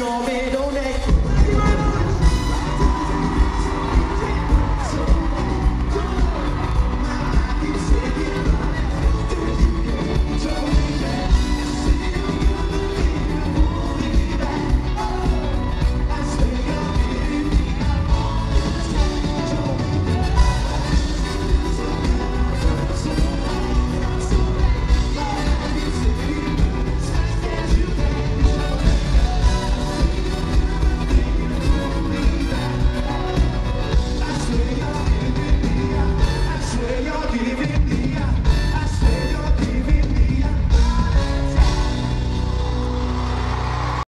show me.